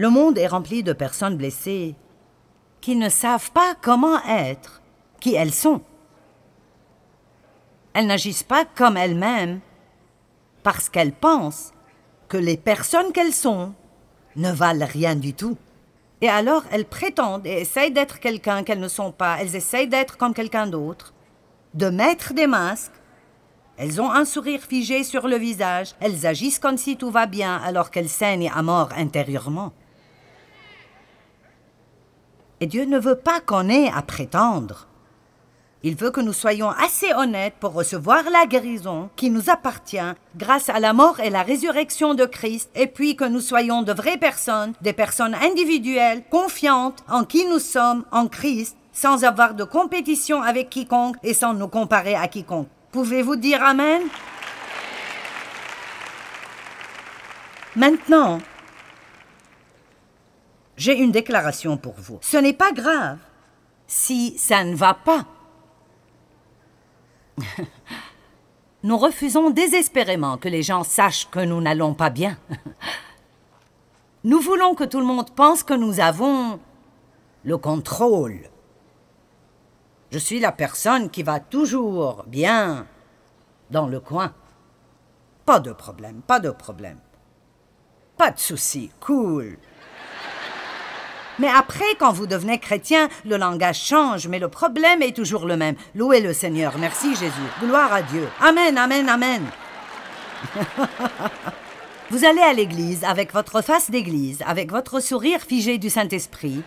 Le monde est rempli de personnes blessées qui ne savent pas comment être, qui elles sont. Elles n'agissent pas comme elles-mêmes parce qu'elles pensent que les personnes qu'elles sont ne valent rien du tout. Et alors elles prétendent et essayent d'être quelqu'un qu'elles ne sont pas, elles essayent d'être comme quelqu'un d'autre, de mettre des masques. Elles ont un sourire figé sur le visage, elles agissent comme si tout va bien alors qu'elles saignent à mort intérieurement. Et Dieu ne veut pas qu'on ait à prétendre. Il veut que nous soyons assez honnêtes pour recevoir la guérison qui nous appartient grâce à la mort et la résurrection de Christ, et puis que nous soyons de vraies personnes, des personnes individuelles, confiantes en qui nous sommes en Christ, sans avoir de compétition avec quiconque et sans nous comparer à quiconque. Pouvez-vous dire Amen? Maintenant, j'ai une déclaration pour vous. Ce n'est pas grave si ça ne va pas. Nous refusons désespérément que les gens sachent que nous n'allons pas bien. Nous voulons que tout le monde pense que nous avons le contrôle. Je suis la personne qui va toujours bien dans le coin. Pas de problème, pas de problème. Pas de souci, cool. Mais après, quand vous devenez chrétien, le langage change, mais le problème est toujours le même. Louez le Seigneur. Merci Jésus. Gloire à Dieu. Amen, amen, amen. vous allez à l'église avec votre face d'église, avec votre sourire figé du Saint-Esprit,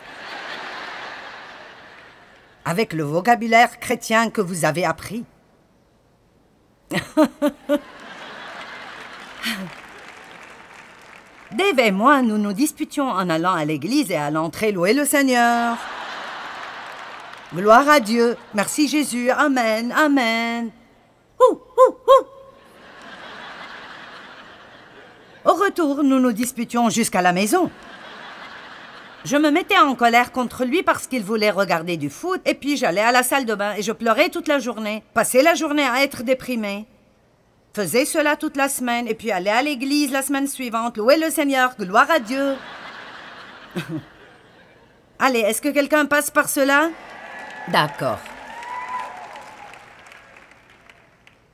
avec le vocabulaire chrétien que vous avez appris. Dave et moi, nous nous disputions en allant à l'église et à l'entrée louer le Seigneur. Gloire à Dieu. Merci Jésus. Amen. Amen. Ouh, ouh, ouh. Au retour, nous nous disputions jusqu'à la maison. Je me mettais en colère contre lui parce qu'il voulait regarder du foot, et puis j'allais à la salle de bain et je pleurais toute la journée, passais la journée à être déprimée faisait cela toute la semaine et puis allait à l'église la semaine suivante, louer le Seigneur, gloire à Dieu. Allez, est-ce que quelqu'un passe par cela? D'accord.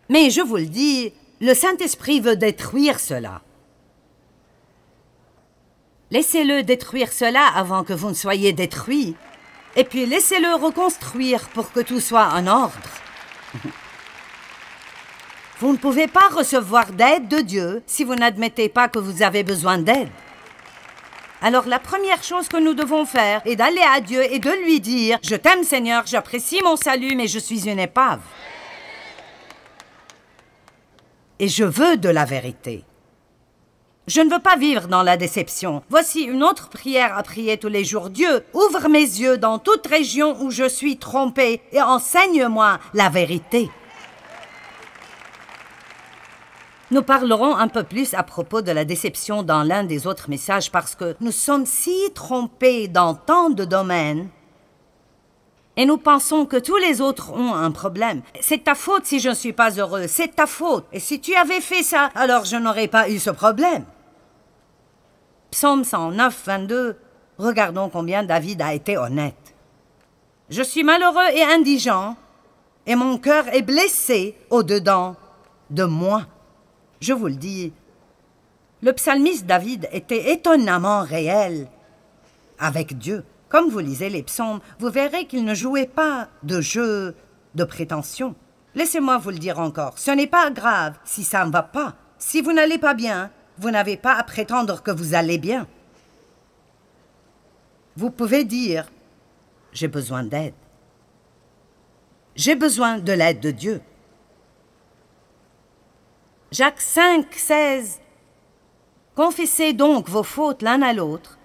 Mais je vous le dis, le Saint-Esprit veut détruire cela. Laissez-le détruire cela avant que vous ne soyez détruits. Et puis laissez-le reconstruire pour que tout soit en ordre. Vous ne pouvez pas recevoir d'aide de Dieu si vous n'admettez pas que vous avez besoin d'aide. Alors la première chose que nous devons faire est d'aller à Dieu et de lui dire ⁇ Je t'aime Seigneur, j'apprécie mon salut, mais je suis une épave. Et je veux de la vérité. Je ne veux pas vivre dans la déception. Voici une autre prière à prier tous les jours. Dieu, ouvre mes yeux dans toute région où je suis trompé et enseigne-moi la vérité. Nous parlerons un peu plus à propos de la déception dans l'un des autres messages parce que nous sommes si trompés dans tant de domaines et nous pensons que tous les autres ont un problème. C'est ta faute si je ne suis pas heureux, c'est ta faute. Et si tu avais fait ça, alors je n'aurais pas eu ce problème. Psaume 109, 22. Regardons combien David a été honnête. Je suis malheureux et indigent, et mon cœur est blessé au-dedans de moi. Je vous le dis, le psalmiste David était étonnamment réel avec Dieu. Comme vous lisez les psaumes, vous verrez qu'il ne jouait pas de jeu de prétention. Laissez-moi vous le dire encore, ce n'est pas grave si ça ne va pas. Si vous n'allez pas bien, vous n'avez pas à prétendre que vous allez bien. Vous pouvez dire, j'ai besoin d'aide. J'ai besoin de l'aide de Dieu. Jacques 5, 16. Confessez donc vos fautes l'un à l'autre,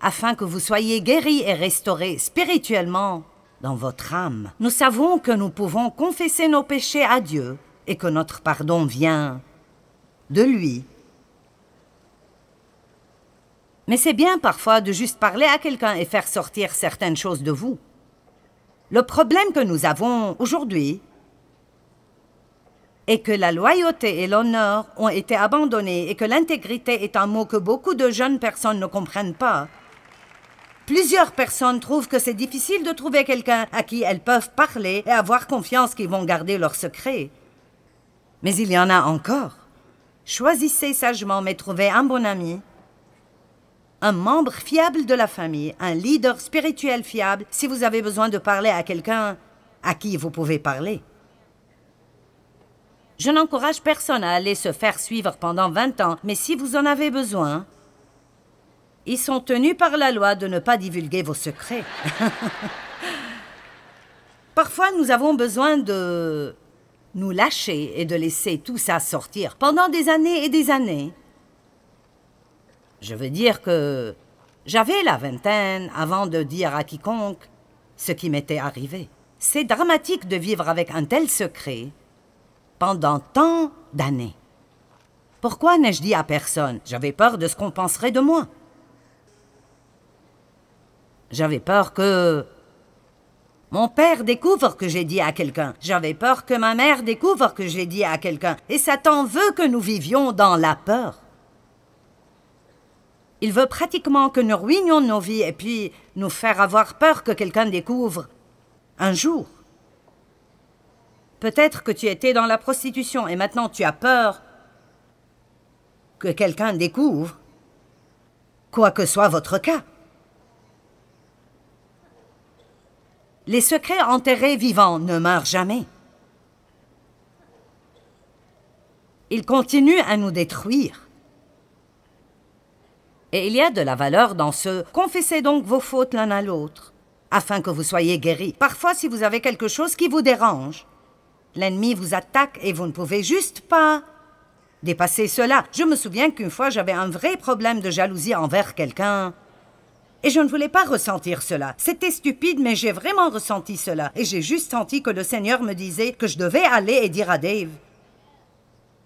afin que vous soyez guéris et restaurés spirituellement dans votre âme. Nous savons que nous pouvons confesser nos péchés à Dieu et que notre pardon vient de lui. Mais c'est bien parfois de juste parler à quelqu'un et faire sortir certaines choses de vous. Le problème que nous avons aujourd'hui, et que la loyauté et l'honneur ont été abandonnés et que l'intégrité est un mot que beaucoup de jeunes personnes ne comprennent pas. Plusieurs personnes trouvent que c'est difficile de trouver quelqu'un à qui elles peuvent parler et avoir confiance qu'ils vont garder leur secret. Mais il y en a encore. Choisissez sagement, mais trouvez un bon ami, un membre fiable de la famille, un leader spirituel fiable si vous avez besoin de parler à quelqu'un à qui vous pouvez parler. Je n'encourage personne à aller se faire suivre pendant 20 ans, mais si vous en avez besoin, ils sont tenus par la loi de ne pas divulguer vos secrets. Parfois, nous avons besoin de nous lâcher et de laisser tout ça sortir pendant des années et des années. Je veux dire que j'avais la vingtaine avant de dire à quiconque ce qui m'était arrivé. C'est dramatique de vivre avec un tel secret pendant tant d'années. Pourquoi n'ai-je dit à personne J'avais peur de ce qu'on penserait de moi? J'avais peur que mon père découvre que j'ai dit à quelqu'un. J'avais peur que ma mère découvre que j'ai dit à quelqu'un. Et Satan veut que nous vivions dans la peur. Il veut pratiquement que nous ruinions nos vies et puis nous faire avoir peur que quelqu'un découvre un jour. Peut-être que tu étais dans la prostitution et maintenant tu as peur que quelqu'un découvre, quoi que soit votre cas. Les secrets enterrés vivants ne meurent jamais. Ils continuent à nous détruire. Et il y a de la valeur dans ce confessez donc vos fautes l'un à l'autre, afin que vous soyez guéris. Parfois, si vous avez quelque chose qui vous dérange, l'ennemi vous attaque et vous ne pouvez juste pas dépasser cela. Je me souviens qu'une fois j'avais un vrai problème de jalousie envers quelqu'un. Et je ne voulais pas ressentir cela. C'était stupide, mais j'ai vraiment ressenti cela. Et j'ai juste senti que le Seigneur me disait que je devais aller et dire à Dave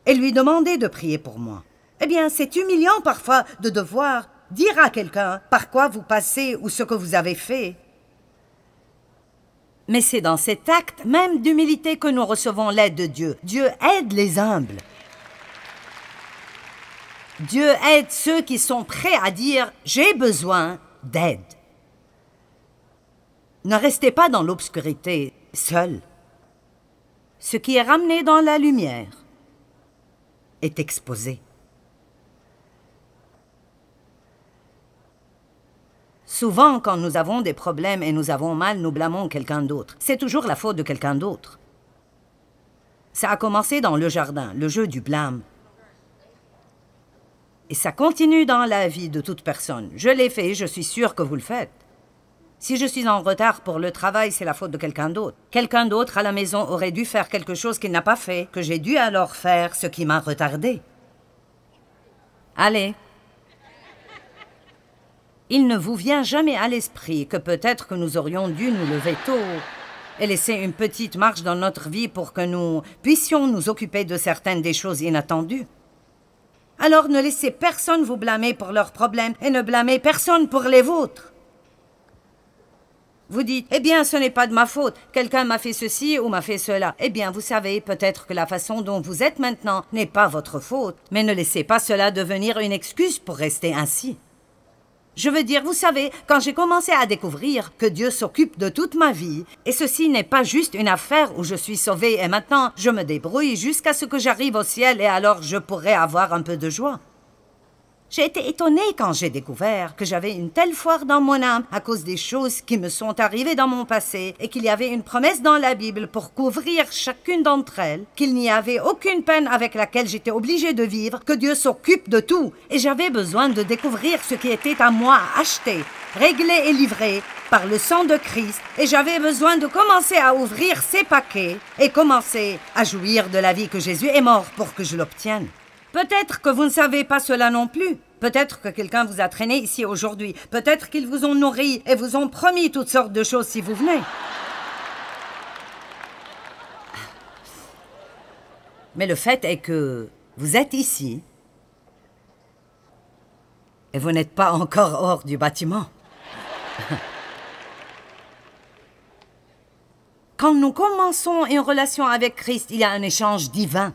et lui demander de prier pour moi. Eh bien, c'est humiliant parfois de devoir dire à quelqu'un par quoi vous passez ou ce que vous avez fait. Mais c'est dans cet acte même d'humilité que nous recevons l'aide de Dieu. Dieu aide les humbles. Dieu aide ceux qui sont prêts à dire j'ai besoin d'aide. Ne restez pas dans l'obscurité seul. Ce qui est ramené dans la lumière est exposé. Souvent, quand nous avons des problèmes et nous avons mal, nous blâmons quelqu'un d'autre. C'est toujours la faute de quelqu'un d'autre. Ça a commencé dans le jardin, le jeu du blâme. Et ça continue dans la vie de toute personne. Je l'ai fait, je suis sûr que vous le faites. Si je suis en retard pour le travail, c'est la faute de quelqu'un d'autre. Quelqu'un d'autre à la maison aurait dû faire quelque chose qu'il n'a pas fait, que j'ai dû alors faire ce qui m'a retardé. Allez. Il ne vous vient jamais à l'esprit que peut-être que nous aurions dû nous lever tôt et laisser une petite marche dans notre vie pour que nous puissions nous occuper de certaines des choses inattendues. Alors ne laissez personne vous blâmer pour leurs problèmes et ne blâmez personne pour les vôtres. Vous dites, eh bien, ce n'est pas de ma faute, quelqu'un m'a fait ceci ou m'a fait cela. Eh bien, vous savez, peut-être que la façon dont vous êtes maintenant n'est pas votre faute, mais ne laissez pas cela devenir une excuse pour rester ainsi. Je veux dire, vous savez, quand j'ai commencé à découvrir que Dieu s'occupe de toute ma vie, et ceci n'est pas juste une affaire où je suis sauvé et maintenant je me débrouille jusqu'à ce que j'arrive au ciel et alors je pourrai avoir un peu de joie. J'ai été étonnée quand j'ai découvert que j'avais une telle foire dans mon âme à cause des choses qui me sont arrivées dans mon passé et qu'il y avait une promesse dans la Bible pour couvrir chacune d'entre elles, qu'il n'y avait aucune peine avec laquelle j'étais obligée de vivre, que Dieu s'occupe de tout et j'avais besoin de découvrir ce qui était à moi à acheter, réglé et livré par le sang de Christ et j'avais besoin de commencer à ouvrir ces paquets et commencer à jouir de la vie que Jésus est mort pour que je l'obtienne. Peut-être que vous ne savez pas cela non plus. Peut-être que quelqu'un vous a traîné ici aujourd'hui. Peut-être qu'ils vous ont nourri et vous ont promis toutes sortes de choses si vous venez. Mais le fait est que vous êtes ici et vous n'êtes pas encore hors du bâtiment. Quand nous commençons une relation avec Christ, il y a un échange divin.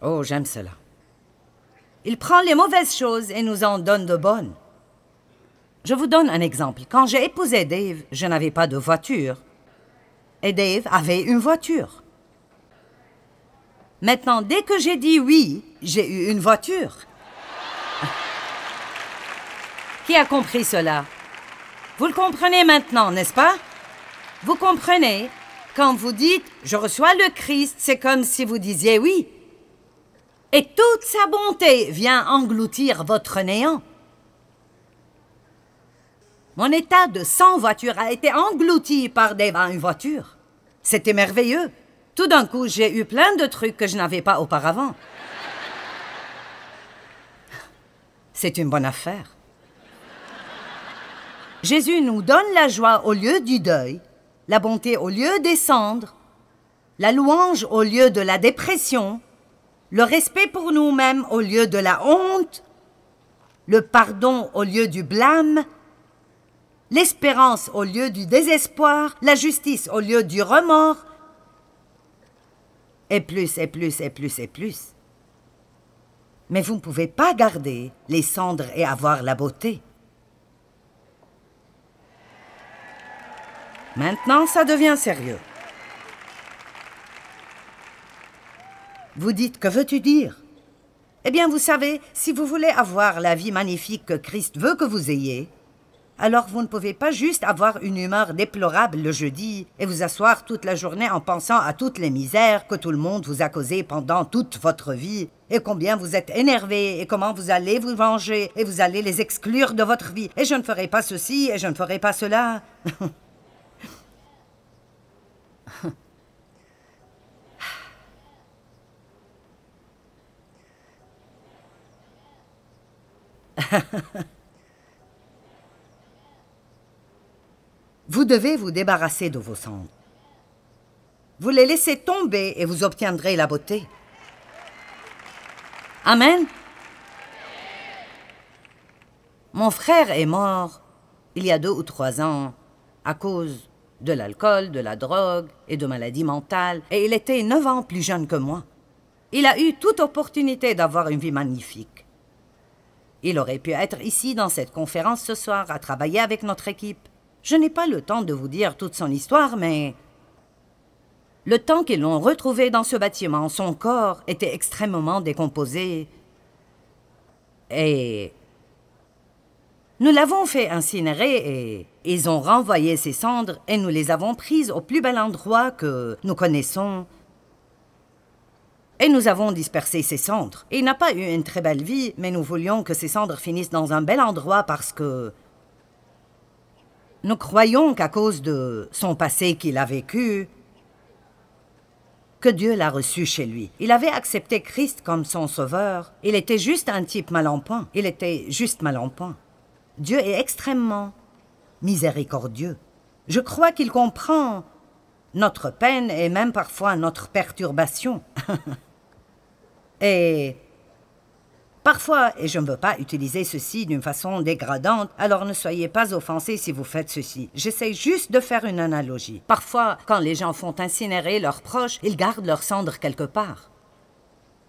Oh, j'aime cela. Il prend les mauvaises choses et nous en donne de bonnes. Je vous donne un exemple. Quand j'ai épousé Dave, je n'avais pas de voiture. Et Dave avait une voiture. Maintenant, dès que j'ai dit oui, j'ai eu une voiture. Qui a compris cela? Vous le comprenez maintenant, n'est-ce pas? Vous comprenez? Quand vous dites je reçois le Christ, c'est comme si vous disiez oui. Et toute sa bonté vient engloutir votre néant. Mon état de sans voiture a été englouti par des une voiture. C'était merveilleux. Tout d'un coup, j'ai eu plein de trucs que je n'avais pas auparavant. C'est une bonne affaire. Jésus nous donne la joie au lieu du deuil, la bonté au lieu des cendres, la louange au lieu de la dépression, le respect pour nous-mêmes au lieu de la honte, le pardon au lieu du blâme, l'espérance au lieu du désespoir, la justice au lieu du remords, et plus, et plus, et plus, et plus. Mais vous ne pouvez pas garder les cendres et avoir la beauté. Maintenant, ça devient sérieux. Vous dites, que veux-tu dire? Eh bien, vous savez, si vous voulez avoir la vie magnifique que Christ veut que vous ayez, alors vous ne pouvez pas juste avoir une humeur déplorable le jeudi et vous asseoir toute la journée en pensant à toutes les misères que tout le monde vous a causées pendant toute votre vie, et combien vous êtes énervé, et comment vous allez vous venger, et vous allez les exclure de votre vie, et je ne ferai pas ceci, et je ne ferai pas cela. vous devez vous débarrasser de vos cendres. Vous les laissez tomber et vous obtiendrez la beauté. Amen. Mon frère est mort il y a deux ou trois ans à cause de l'alcool, de la drogue et de maladies mentales, et il était neuf ans plus jeune que moi. Il a eu toute opportunité d'avoir une vie magnifique. Il aurait pu être ici dans cette conférence ce soir à travailler avec notre équipe. Je n'ai pas le temps de vous dire toute son histoire, mais le temps qu'ils l'ont retrouvé dans ce bâtiment, son corps était extrêmement décomposé. Et nous l'avons fait incinérer et ils ont renvoyé ses cendres et nous les avons prises au plus bel endroit que nous connaissons et nous avons dispersé ses cendres. Il n'a pas eu une très belle vie, mais nous voulions que ses cendres finissent dans un bel endroit parce que nous croyons qu'à cause de son passé qu'il a vécu, que Dieu l'a reçu chez lui. Il avait accepté Christ comme son sauveur. Il était juste un type mal en point. Il était juste mal en point. Dieu est extrêmement miséricordieux. Je crois qu'il comprend notre peine et même parfois notre perturbation. Et parfois, et je ne veux pas utiliser ceci d'une façon dégradante, alors ne soyez pas offensés si vous faites ceci. J'essaie juste de faire une analogie. Parfois, quand les gens font incinérer leurs proches, ils gardent leurs cendres quelque part.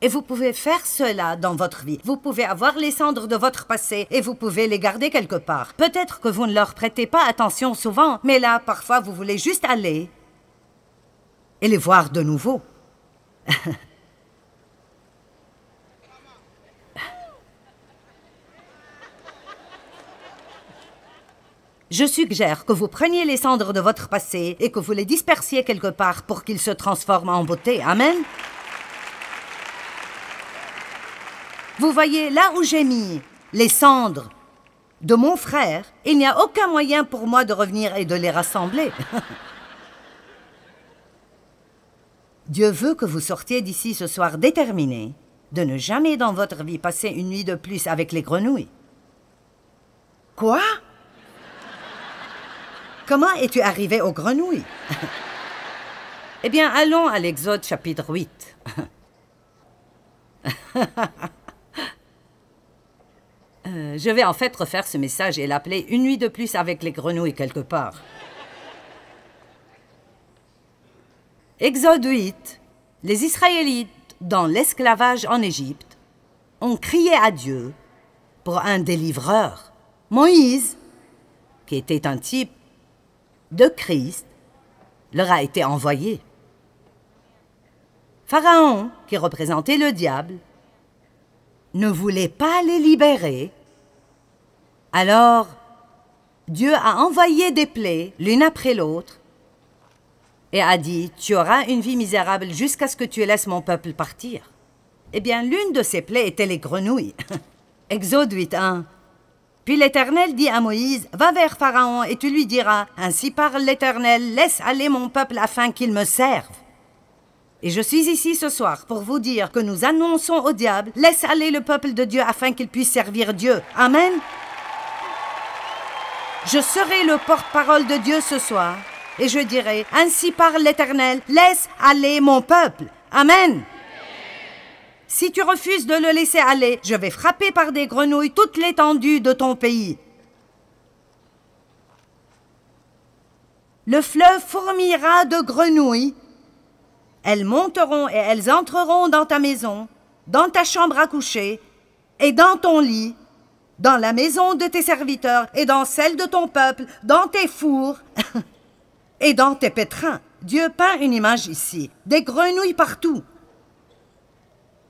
Et vous pouvez faire cela dans votre vie. Vous pouvez avoir les cendres de votre passé et vous pouvez les garder quelque part. Peut-être que vous ne leur prêtez pas attention souvent, mais là, parfois, vous voulez juste aller et les voir de nouveau. Je suggère que vous preniez les cendres de votre passé et que vous les dispersiez quelque part pour qu'ils se transforment en beauté. Amen. Vous voyez, là où j'ai mis les cendres de mon frère, il n'y a aucun moyen pour moi de revenir et de les rassembler. Dieu veut que vous sortiez d'ici ce soir déterminé de ne jamais dans votre vie passer une nuit de plus avec les grenouilles. Quoi? Comment es-tu arrivé aux grenouilles? Eh bien, allons à l'Exode chapitre 8. Euh, je vais en fait refaire ce message et l'appeler Une nuit de plus avec les grenouilles quelque part. Exode 8. Les Israélites, dans l'esclavage en Égypte, ont crié à Dieu pour un délivreur. Moïse, qui était un type de Christ, leur a été envoyé. Pharaon, qui représentait le diable, ne voulait pas les libérer. Alors, Dieu a envoyé des plaies l'une après l'autre et a dit, Tu auras une vie misérable jusqu'à ce que tu laisses mon peuple partir. Eh bien, l'une de ces plaies était les grenouilles. Exode 8.1. Puis l'Éternel dit à Moïse, Va vers Pharaon et tu lui diras, Ainsi parle l'Éternel, laisse aller mon peuple afin qu'il me serve. Et je suis ici ce soir pour vous dire que nous annonçons au diable, laisse aller le peuple de Dieu afin qu'il puisse servir Dieu. Amen. Je serai le porte-parole de Dieu ce soir et je dirai, Ainsi parle l'Éternel, laisse aller mon peuple. Amen. Si tu refuses de le laisser aller, je vais frapper par des grenouilles toute l'étendue de ton pays. Le fleuve fourmillera de grenouilles. Elles monteront et elles entreront dans ta maison, dans ta chambre à coucher, et dans ton lit, dans la maison de tes serviteurs, et dans celle de ton peuple, dans tes fours, et dans tes pétrins. Dieu peint une image ici, des grenouilles partout.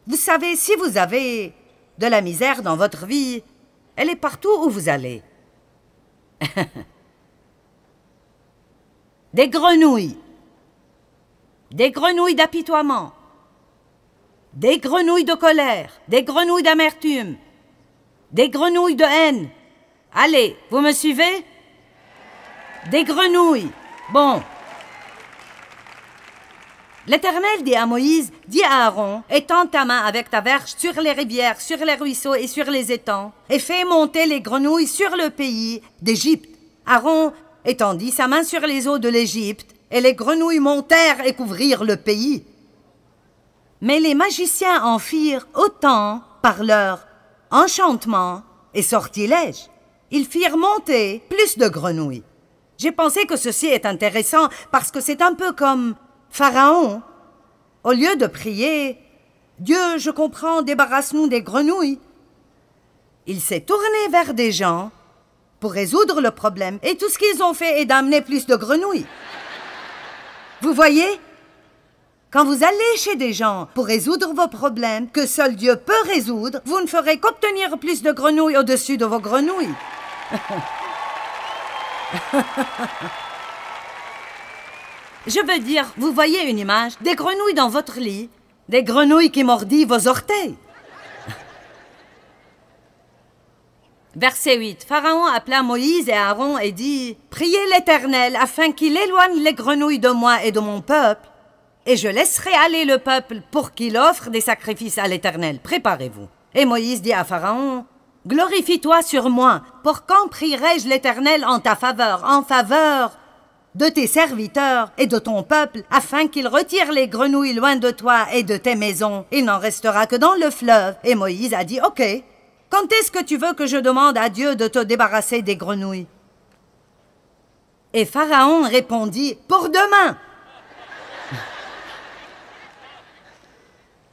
Vous savez, si vous avez de la misère dans votre vie, elle est partout où vous allez. des grenouilles, des grenouilles d'apitoiement, des grenouilles de colère, des grenouilles d'amertume, des grenouilles de haine. Allez, vous me suivez? Des grenouilles. Bon, L'Éternel dit à Moïse, dit à Aaron, étends ta main avec ta verge sur les rivières, sur les ruisseaux et sur les étangs, et fais monter les grenouilles sur le pays d'Égypte. Aaron étendit sa main sur les eaux de l'Égypte, et les grenouilles montèrent et couvrirent le pays. Mais les magiciens en firent autant par leur enchantement et sortilège. Ils firent monter plus de grenouilles. J'ai pensé que ceci est intéressant parce que c'est un peu comme Pharaon, au lieu de prier Dieu, je comprends, débarrasse-nous des grenouilles, il s'est tourné vers des gens pour résoudre le problème, et tout ce qu'ils ont fait est d'amener plus de grenouilles. Vous voyez Quand vous allez chez des gens pour résoudre vos problèmes que seul Dieu peut résoudre, vous ne ferez qu'obtenir plus de grenouilles au-dessus de vos grenouilles. Je veux dire, vous voyez une image, des grenouilles dans votre lit, des grenouilles qui mordillent vos orteils. Verset 8. Pharaon appela Moïse et Aaron et dit Priez l'Éternel afin qu'il éloigne les grenouilles de moi et de mon peuple, et je laisserai aller le peuple pour qu'il offre des sacrifices à l'Éternel. Préparez-vous. Et Moïse dit à Pharaon Glorifie-toi sur moi. Pour quand prierai-je l'Éternel en ta faveur, en faveur de tes serviteurs et de ton peuple, afin qu'ils retirent les grenouilles loin de toi et de tes maisons. Il n'en restera que dans le fleuve. Et Moïse a dit, OK, quand est-ce que tu veux que je demande à Dieu de te débarrasser des grenouilles? Et Pharaon répondit, Pour demain.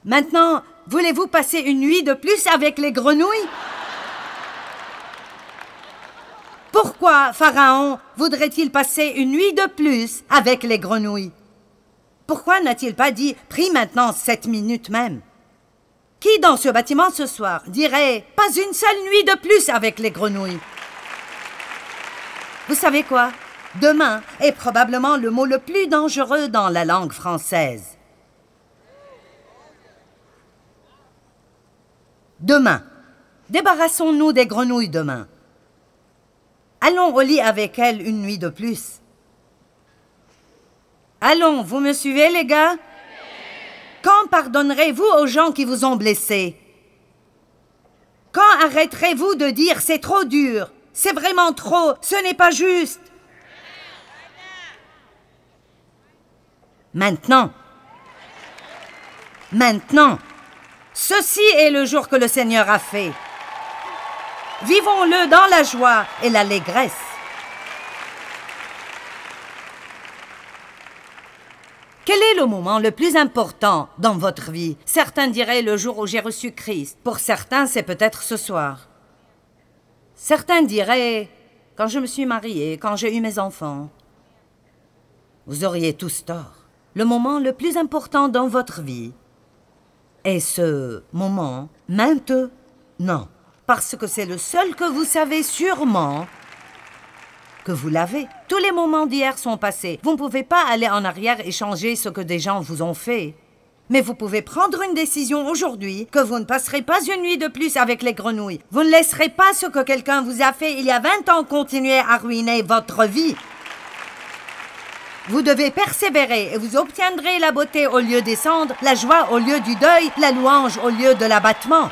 Maintenant, voulez-vous passer une nuit de plus avec les grenouilles? Pourquoi Pharaon voudrait-il passer une nuit de plus avec les grenouilles? Pourquoi n'a-t-il pas dit pris maintenant sept minutes même? Qui dans ce bâtiment ce soir dirait pas une seule nuit de plus avec les grenouilles? Vous savez quoi? Demain est probablement le mot le plus dangereux dans la langue française. Demain. Débarrassons-nous des grenouilles demain. Allons au lit avec elle une nuit de plus. Allons, vous me suivez, les gars? Quand pardonnerez-vous aux gens qui vous ont blessé? Quand arrêterez-vous de dire c'est trop dur, c'est vraiment trop, ce n'est pas juste? Maintenant. Maintenant. Ceci est le jour que le Seigneur a fait. Vivons-le dans la joie et l'allégresse. Quel est le moment le plus important dans votre vie? Certains diraient le jour où j'ai reçu Christ. Pour certains, c'est peut-être ce soir. Certains diraient quand je me suis mariée, quand j'ai eu mes enfants. Vous auriez tous tort. Le moment le plus important dans votre vie est ce moment maintenant, parce que c'est le seul que vous savez sûrement que vous l'avez. Tous les moments d'hier sont passés. Vous ne pouvez pas aller en arrière et changer ce que des gens vous ont fait. Mais vous pouvez prendre une décision aujourd'hui que vous ne passerez pas une nuit de plus avec les grenouilles. Vous ne laisserez pas ce que quelqu'un vous a fait il y a 20 ans continuer à ruiner votre vie. Vous devez persévérer et vous obtiendrez la beauté au lieu des cendres, la joie au lieu du deuil, la louange au lieu de l'abattement.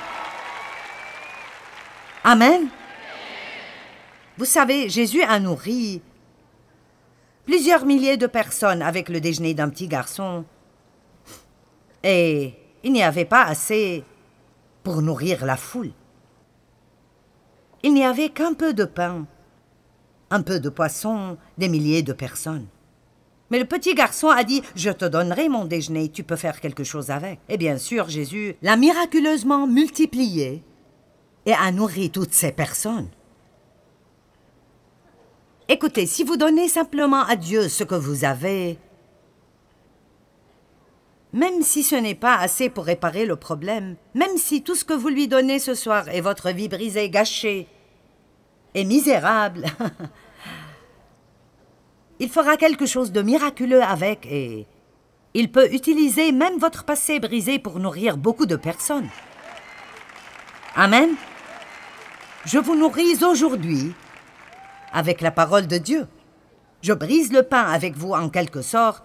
Amen. Vous savez, Jésus a nourri plusieurs milliers de personnes avec le déjeuner d'un petit garçon. Et il n'y avait pas assez pour nourrir la foule. Il n'y avait qu'un peu de pain, un peu de poisson, des milliers de personnes. Mais le petit garçon a dit Je te donnerai mon déjeuner, tu peux faire quelque chose avec. Et bien sûr, Jésus l'a miraculeusement multiplié et a nourri toutes ces personnes. Écoutez, si vous donnez simplement à Dieu ce que vous avez, même si ce n'est pas assez pour réparer le problème, même si tout ce que vous lui donnez ce soir est votre vie brisée, gâchée et misérable, il fera quelque chose de miraculeux avec et il peut utiliser même votre passé brisé pour nourrir beaucoup de personnes. Amen. Je vous nourris aujourd'hui avec la parole de Dieu. Je brise le pain avec vous en quelque sorte.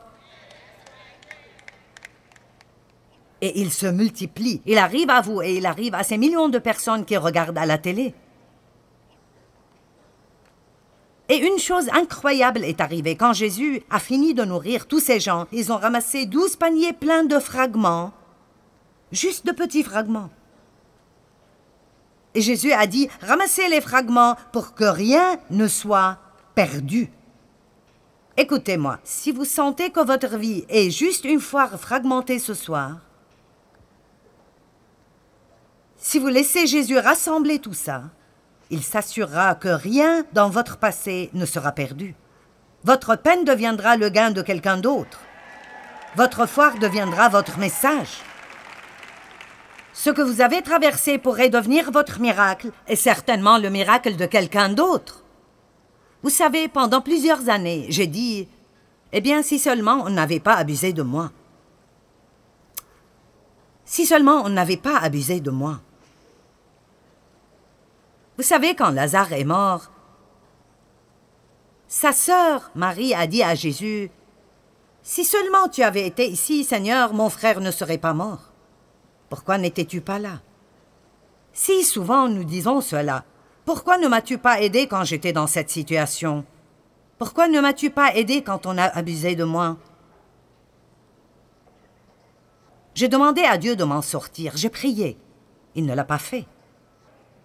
Et il se multiplie. Il arrive à vous et il arrive à ces millions de personnes qui regardent à la télé. Et une chose incroyable est arrivée. Quand Jésus a fini de nourrir tous ces gens, ils ont ramassé douze paniers pleins de fragments. Juste de petits fragments. Et Jésus a dit, ramassez les fragments pour que rien ne soit perdu. Écoutez-moi, si vous sentez que votre vie est juste une fois fragmentée ce soir, si vous laissez Jésus rassembler tout ça, il s'assurera que rien dans votre passé ne sera perdu. Votre peine deviendra le gain de quelqu'un d'autre. Votre foire deviendra votre message. Ce que vous avez traversé pourrait devenir votre miracle et certainement le miracle de quelqu'un d'autre. Vous savez, pendant plusieurs années, j'ai dit Eh bien, si seulement on n'avait pas abusé de moi. Si seulement on n'avait pas abusé de moi. Vous savez, quand Lazare est mort, sa sœur Marie a dit à Jésus Si seulement tu avais été ici, Seigneur, mon frère ne serait pas mort. Pourquoi n'étais-tu pas là? Si souvent nous disons cela, pourquoi ne m'as-tu pas aidé quand j'étais dans cette situation? Pourquoi ne m'as-tu pas aidé quand on a abusé de moi? J'ai demandé à Dieu de m'en sortir, j'ai prié. Il ne l'a pas fait.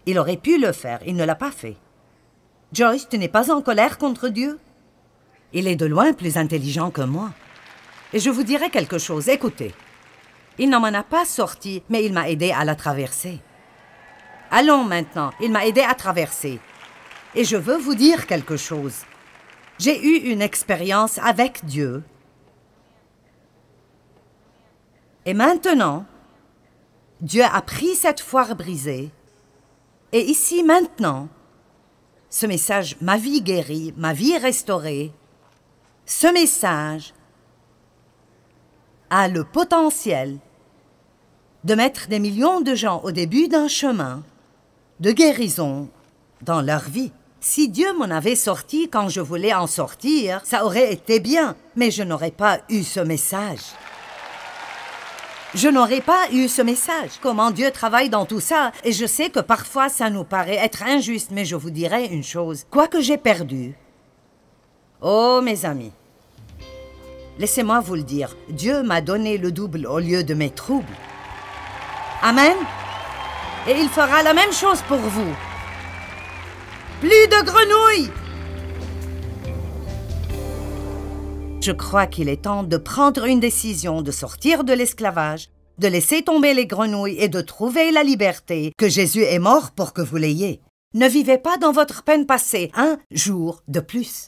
Il aurait pu le faire, il ne l'a pas fait. Joyce, tu n'es pas en colère contre Dieu? Il est de loin plus intelligent que moi. Et je vous dirai quelque chose, écoutez. Il n'en m'en a pas sorti, mais il m'a aidé à la traverser. Allons maintenant, il m'a aidé à traverser. Et je veux vous dire quelque chose. J'ai eu une expérience avec Dieu. Et maintenant, Dieu a pris cette foire brisée. Et ici maintenant, ce message, ma vie guérie, ma vie restaurée, ce message a le potentiel de mettre des millions de gens au début d'un chemin de guérison dans leur vie. Si Dieu m'en avait sorti quand je voulais en sortir, ça aurait été bien, mais je n'aurais pas eu ce message. Je n'aurais pas eu ce message. Comment Dieu travaille dans tout ça. Et je sais que parfois ça nous paraît être injuste, mais je vous dirai une chose. Quoi que j'ai perdu, oh mes amis, laissez-moi vous le dire, Dieu m'a donné le double au lieu de mes troubles. Amen. Et il fera la même chose pour vous. Plus de grenouilles Je crois qu'il est temps de prendre une décision, de sortir de l'esclavage, de laisser tomber les grenouilles et de trouver la liberté que Jésus est mort pour que vous l'ayez. Ne vivez pas dans votre peine passée un jour de plus.